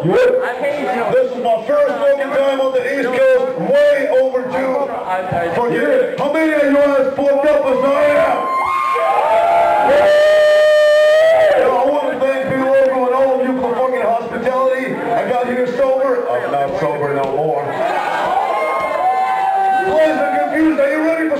This is my first fucking time on the East Coast. Way overdue. I, I, Forget it. How many of you fucked up as I am? Yeah, I want to thank Bill Logo and all of you for fucking hospitality. I got here sober. I'm not sober no more. Boys are confused. Are you ready for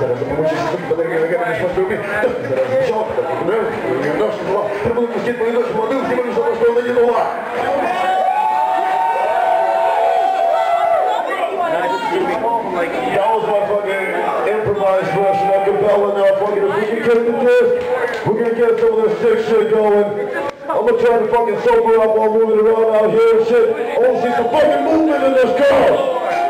zaraz, bo musisz polegać legalnie sportowi, was fucking improvised of we can get into this, we're gonna get some of this sick shit going. I'm gonna try to fucking sober up while moving around out here and shit. I wanna see some fucking movement in this car.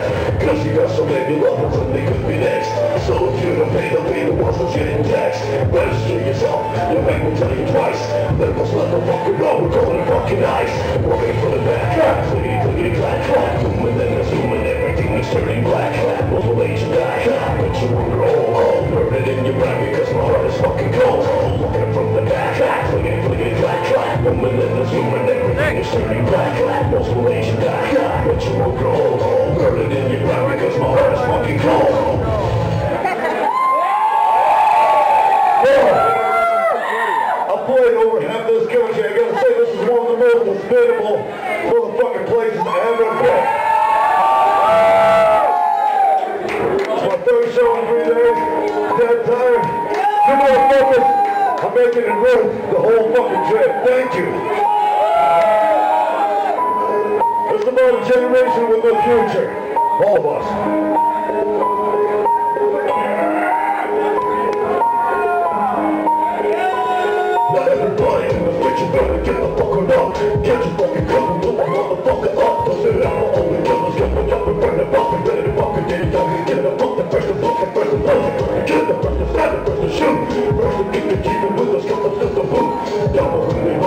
pay Cause you got so many loved ones and they could be next. So if you don't pay they'll be the ones that's getting taxed Register yourself, you make me tell you twice. Let us let the fucking roll, we're calling it fucking ice. Working for the back, clickety clickety clack clack Zooming and assuming everything is turning black. Will age and die, but you won't grow old Burn it in your because my heart is fucking cold Looking from the back, clickety clack clack Zooming and assuming everything is turning black age and die, but you won't grow old Burn it in your brain because my heart is fucking cold I played over half this country. I gotta say, this is one of the most hospitable motherfucking places I ever been. the whole fucking trip. Thank you. It's about a generation with no future. All of us. Now everybody get the. Get your fucking cup and put the motherfucker up. Cause the only killers coming up and burn the fucking ready to fucking get it oportunidad.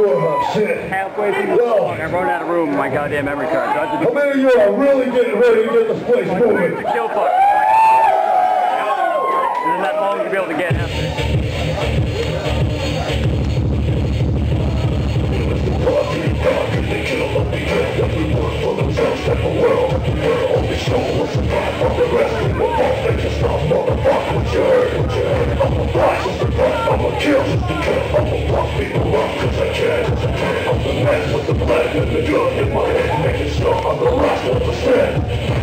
Halfway through the Yo. I run out of room in my goddamn memory card. So I, have to you are really getting ready to get this place moving. The kill part. And then that long to be able to get him. simple world Only soul will survive from the rest of the world They just not motherfuck with your I'm a prize to survive, I'm a kill just to kill I'm a fuck people up cause I can I'm the man with the black and the gun in my hand. Making snow, I'm the last one to stand.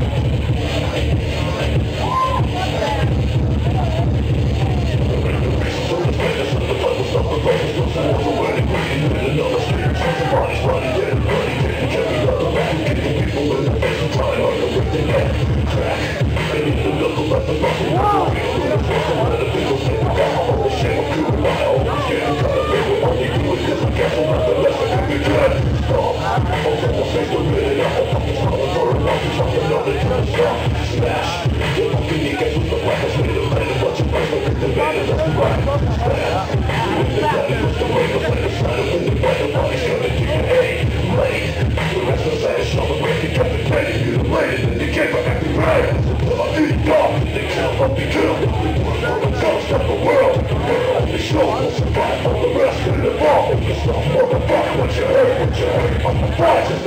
from? What the fuck? What you heard? What you heard? I'm the process.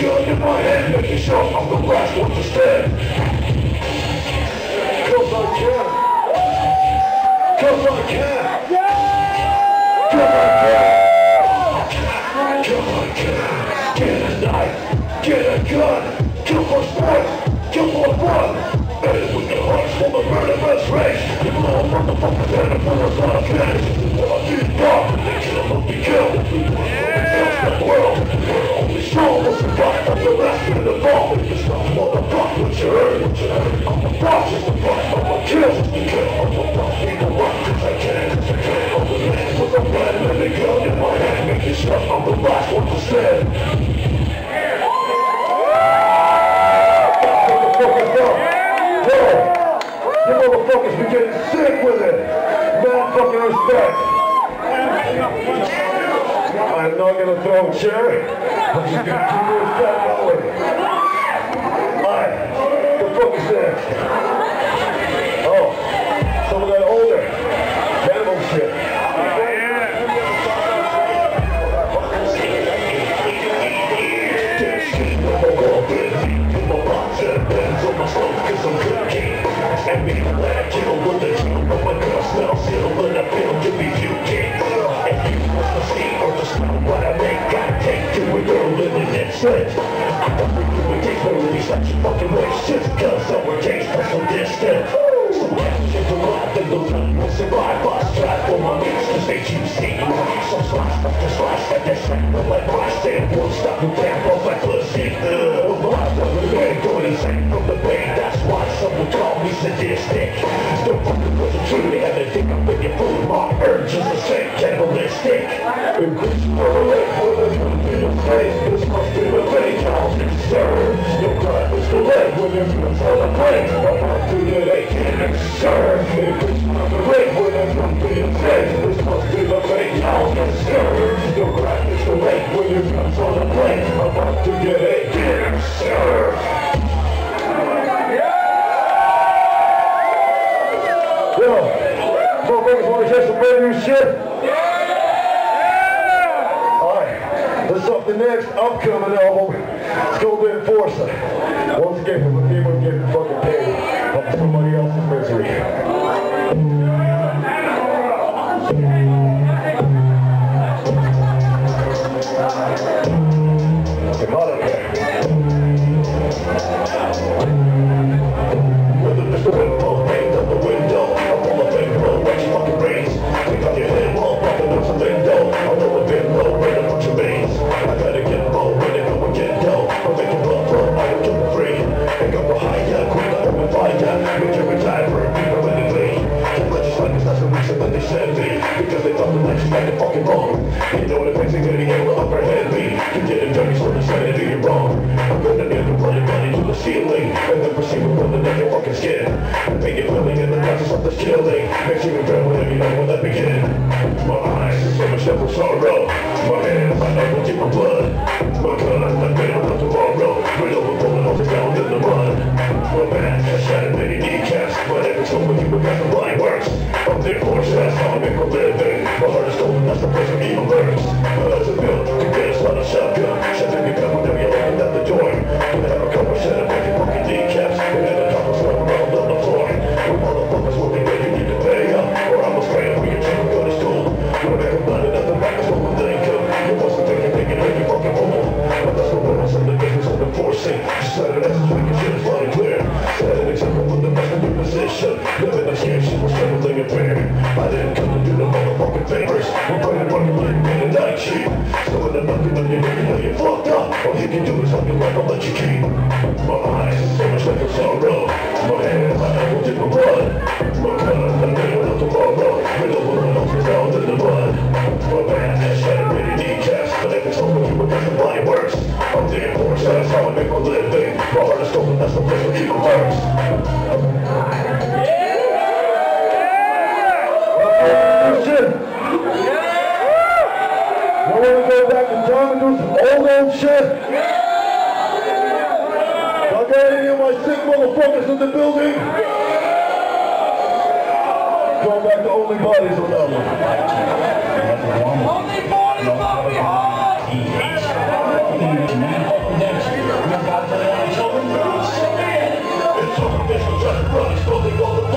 gun in my hand, making sure I'm the last one to stand. Cause I can. Cause I can. Cause I can. I can. Get a knife, get a gun, kill for sport, kill for fun. Hey, we get hearts from the murder race. People are motherfuckers and the bullets are a cannon. Fuck, fuck, they kill, be killed. the fuck with yourself, what you heard, what you heard. I'm the boss, it's the fuck, I'm the kill. I'm the boss, keep the rock, cause I can, cause I can. I'm the man with the plan, let me go in my hand, make it sure I'm the last one to stand. Up. You motherfuckers be getting sick with it. Fucking respect. I'm not gonna throw a chair. I'm just gonna keep it that way. from the pain That's why some would call me sadistic. Don't fucking listen to me And they think I'm making food My urge is the same, cannibalistic. Increasing my relate for the new bit This must be the rage I was concerned Your crime is way When your feelings are the blame My heart to the aching and concern Increasing my relate With a new bit of This must be the rage I was concerned Your crime is delayed When your feelings are the blame My to get it. shit? Yeah! All right, let's up the next upcoming album. It's called The Enforcer. Once again, we'll keep on getting fucking And my sick motherfuckers in the building? Going back to only bodies on that one. Only bodies left behind! It's all a all the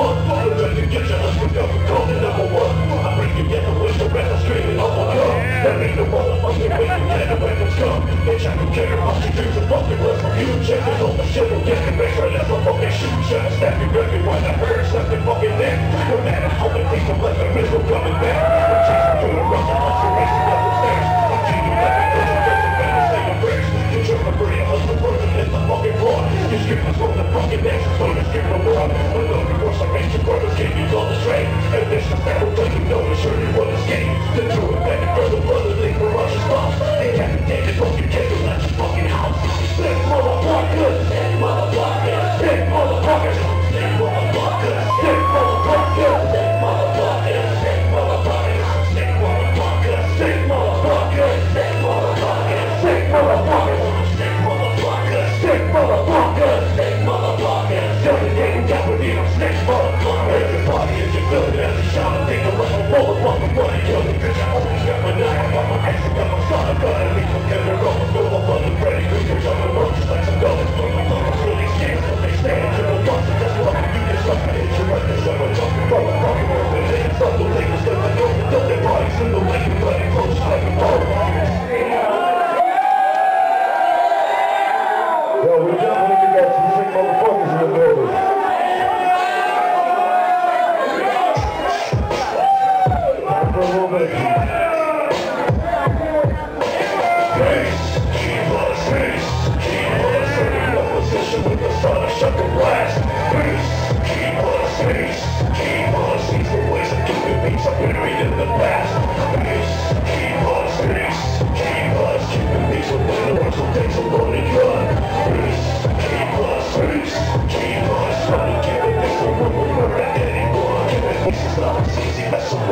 let number one you never wish the record streaming up on your That mean the motherfucking way you never went to jump Bitch, I don't care about your dreams and fucking words from you. Check this whole shit will get me make sure that's a fucking shoot Shut up, snap your record when I heard something fucking neck No matter how many things I'm left, the risk coming back. I'm chasing through the rough, I'm also racing up the stairs. I'm cheating like a person, just a man, stay in verse You try to bring a hustle person in the fucking floor You skip the fucking next, so you skip the It's not easy, that's.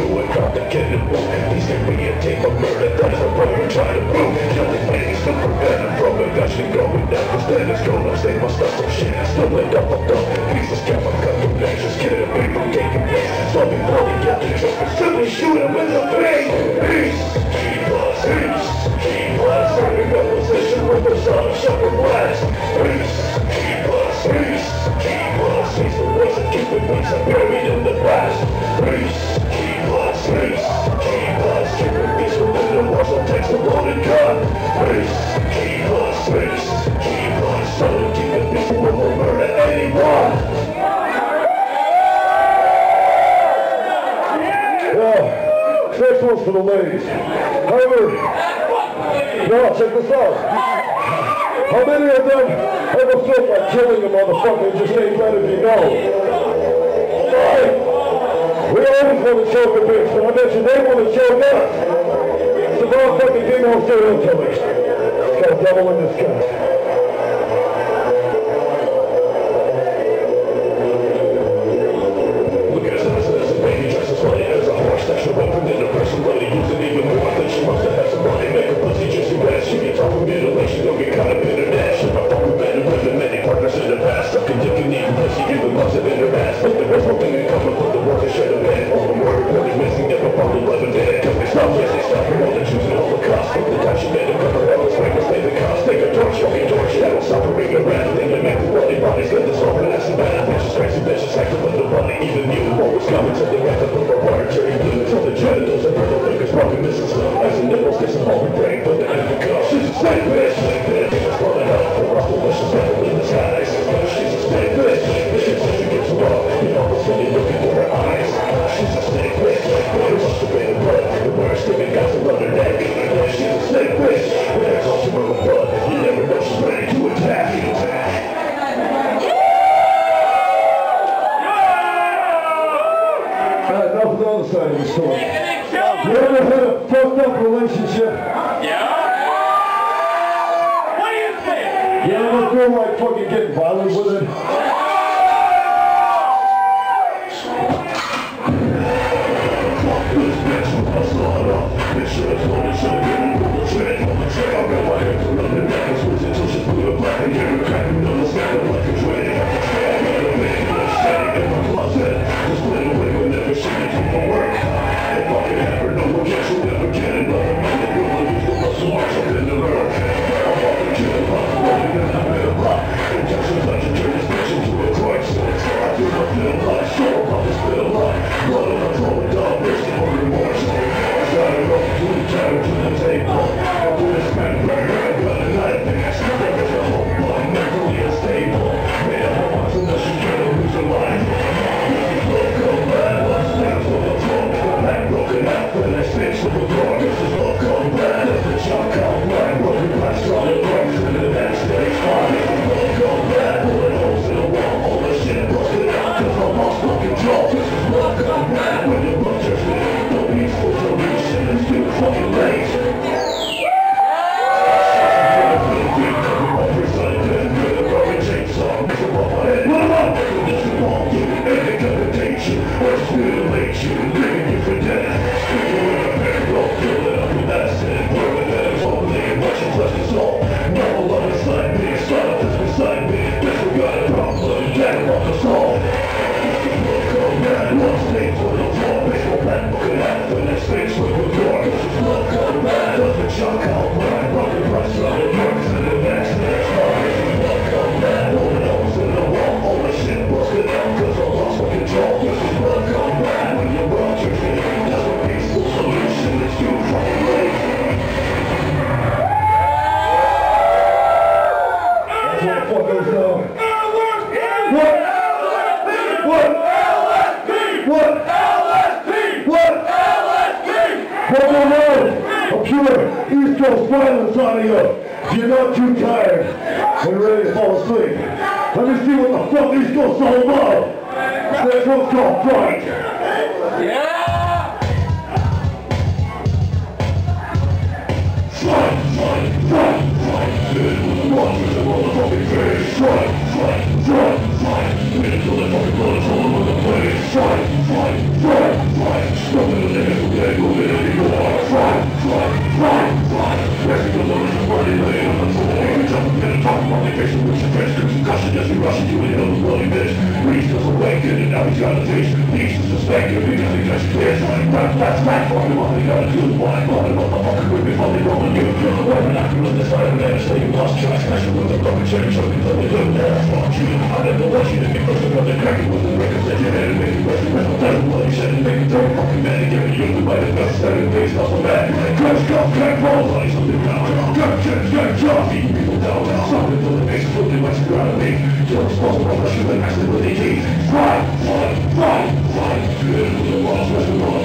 through it, drop the cannonball These can be a team of murder, that's what we're trying to prove Killing things to prevent him from it, got shit going down. The stairs, cold, I save my stuff, some shit, still end up, I'm something just ain't letting me know. Right? We're open for the choker bitch, and I bet you they want to choke us. So motherfucker, get It's Got a devil in this guy. so low that you'll. as you rush into windows, blowing bitch. Reese is awakened and now he's got a taste. Lease is suspected because he just clears my crap, that's my fucking what they gotta do is blind blind motherfucker with me while they roll you. do. Why would I feel in this fire man so you lost your expression with the fucking change so you totally don't know that's wrong you. I never let you to be close to brother cracking with the records that you had and make it rest in mental death. Well, you said it make it very fucking mad and giving you the might of best that it based off the bat. Crash, cop, crack, balls, ice, something down. Got chance, got job, eating people down. Something much ground me to expose all the human masculinity. Fight, fight, fight, fly, into the.